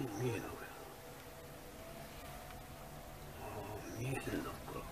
見えなくああ見えるのか。